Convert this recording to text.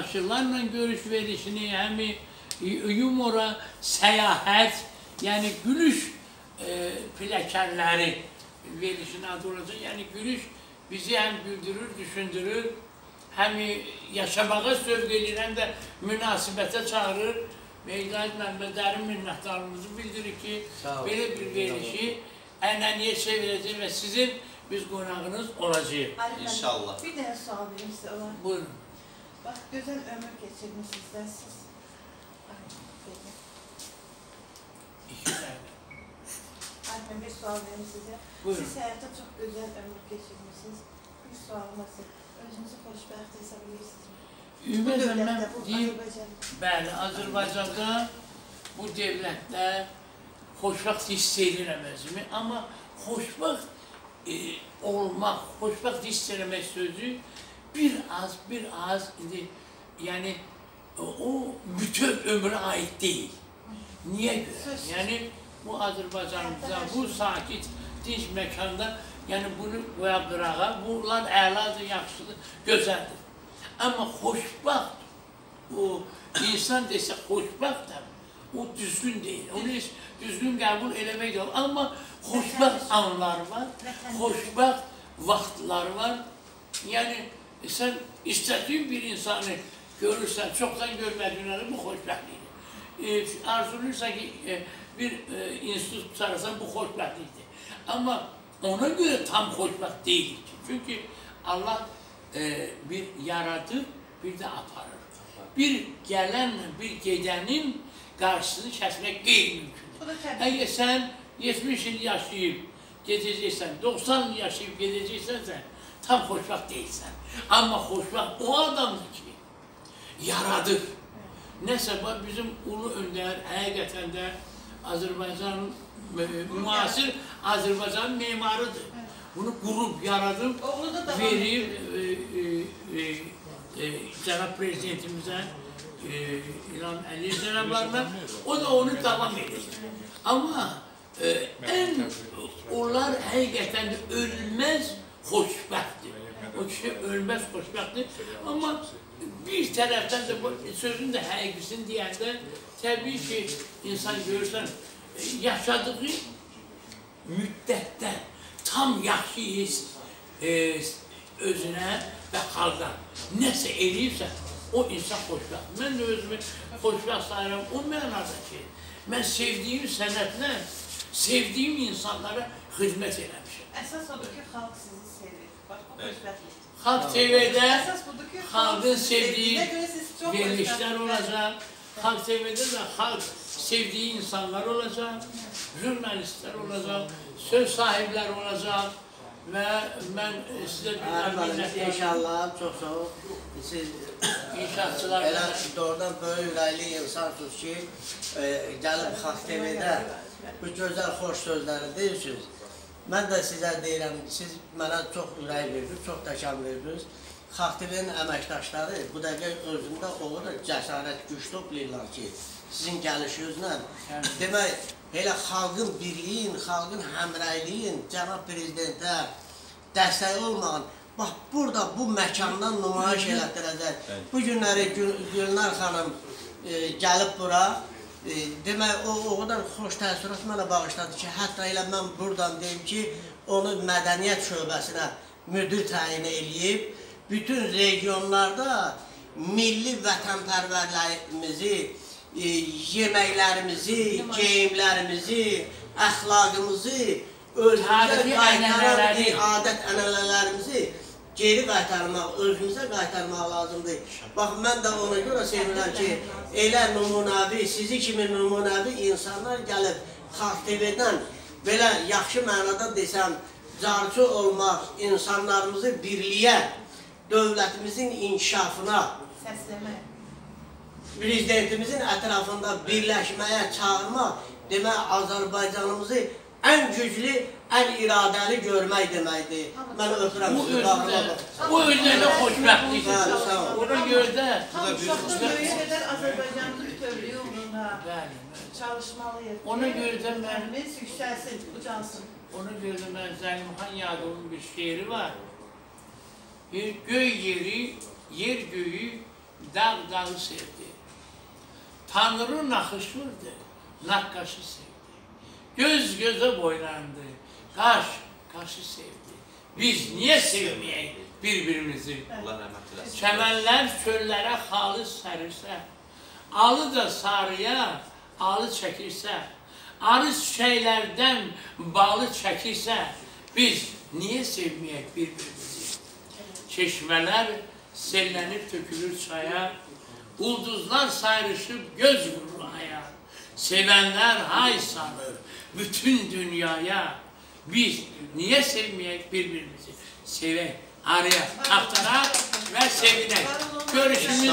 aşılarla görüş verişini, hem yumora, səyahət, yəni gülüş e, pilləkənləri verilişinin adı olacaq. Yəni gülüş bizi həm güldürür, düşündürür, həm yaşamağa sövq edir, həm də münasibətə çağırır. Və İlahi Məhəmməd dərin minnətdarlığımızı bildirir ki, belə bir verilişi ənəniyə çevirəcək və sizin biz qonağınız olacaq. İnşallah. Bir tane sual vereyim size olan. Buyurun. Bak güzel ömür geçirmişsiniz de siz. Ay, dənə. Arif Hanım, bir sual vereyim size. Buyurun. Siz hayatta çok güzel ömür geçirmişsiniz. Bir sualım var size. Özünüzü xoşbəxt hesab edirsiniz mi? Bu Ümumiyyətlə mən deyim, bəli, Azərbaycanda bu dövlətdə xoşbəxt hiss edirəm özümü, amma xoşbəxt e, olmaq, xoşbəxt hiss eləmək sözü bir az, bir az indi yəni o, o bütün ömrə aid deyil. Niyə görə? Sözsüz. Yəni bu Azərbaycanımızda, bu sakit, dinç məkanda, yəni bunu qoya qırağa, bunlar əladır, yaxşıdır, gözəldir. Amma xoşbəxt, o insan desə xoşbəxtəm, o düzgün deyil. Onu heç düzgün qəbul eləmək olur. Amma xoşbəxt anlar var, xoşbəxt vaxtlar var. Yəni sən istədiyin bir insanı görürsən, çoxdan görmədiyin bu xoşbəxtlikdir. E, arzuluysan ki, e, bir e, institut tutarsan bu xoşbəxtlikdir. Amma ona görə tam xoşbəxt deyilik ki. Çünki Allah e, bir yaradır, bir də aparır. Bir gələnlə bir gedənin qarşısını kəsmək qeyri-mümkündür. Əgər sən 70 il yaşayıb gedəcəksən, 90 il yaşayıb gedəcəksənsə, tam xoşbəxt deyilsən. Amma xoşbəxt o adamdır ki, yaradır. Nəsə bizim ulu öndər həqiqətən də Azərbaycan müasir Azərbaycan memarıdır. Bunu qurub, yaradıb, verib e, e, e, e, cənab prezidentimizə e, İlham Əliyev cənablarına o da onu davam edir. Amma ən onlar həqiqətən ölməz xoşbəxtdir. O kişi ölməz xoşbəxtdir. Amma bir tərəfdən də bu sözün də həqiqisini deyəndə təbii ki, insan görürsən yaşadığı müddətdə tam yaxşı his e, özünə və xalqa nəsə eləyirsə, o insan xoşbəxt. Mən də özümü xoşbəxt sayıram o mənada ki, mən sevdiyim sənətlə, sevdiyim insanlara xidmət eləmişəm. Əsas odur ki, xalq sizi sevir. Bax, bu xoşbəxtlik. Xalq TV-də xalqın sevdiyi verilişlər olacaq. Xalq TV-də də xalq sevdiyi insanlar olacaq, jurnalistlər olacaq, söz sahibləri olacaq və mən e, sizə bir inşallah çox sağ ol. Siz İnşaatçılar elə doğrudan böyük ürəkli insansınız ki, e, gəlib Xalq TV-də bu gözəl xoş sözləri deyirsiniz. Mən də sizə deyirəm, siz mənə çox ürək verdiniz, çox təkan verdiniz. Xalq TV-nin əməkdaşları bu dəqiqə özündə o qədər cəsarət, güc toplayırlar ki, sizin gəlişinizlə demək, elə xalqın birliyin, xalqın həmrəyliyin, cənab prezidentə dəstək olmağın, bax burada bu məkandan nümayiş elətdirəcək. Bu günləri Gül Gülnar xanım e, gəlib bura, demək o o qədər xoş təəssürat mənə bağışladı ki, hətta elə mən buradan deyim ki, onu mədəniyyət şöbəsinə müdir təyin eləyib, bütün regionlarda milli vətənpərvərliyimizi, e, yeməklərimizi, geyimlərimizi, əxlaqımızı, özümüzə qaytaran adət ənənələrimizi geri qaytarmaq, özümüzə qaytarmaq lazımdır. Bax, mən də ona görə sevinirəm ki, elə nümunəvi, sizi kimi nümunəvi insanlar gəlib Xalq TV-dən belə yaxşı mənada desəm, carçı olmaq, insanlarımızı birliyə, dövlətimizin inkişafına, Səsləmə. prezidentimizin ətrafında birləşməyə çağırmaq, demək Azərbaycanımızı ən güclü, ən iradəli görmək deməkdir. Mən ötürəm Bu sizi bağlama. bu özündə xoşbəxtlikdir. Bəli, sağ ol. Ona görə də böyüyə qədər Azərbaycanın bütövlüyü uğrunda çalışmalıyıq. Ona görə də mən- Biz yüksəlsin, ucansın. ona görə də mən Yaqubun bir şeiri var. Yer, göy yeri, yer göyü dağ dağı sevdi. Tanrı nakışırdı, nakkaşı sevdi. Göz göze boylandı, Karşı, karşı sevdi. Biz niye sevmeyeyiz birbirimizi? Çemenler çöllere halı serirse, alı da sarıya alı çekirse, arı şeylerden bağlı çekirse, biz niye sevmeyek birbirimizi? Çeşmeler sellenip dökülür çaya, ulduzlar sayrışıp göz vurur aya. Sevenler hay sanır bütün dünyaya. Biz niye sevmeyek birbirimizi? Sevek. Araya tahtına ve sevine. Görüşümüz.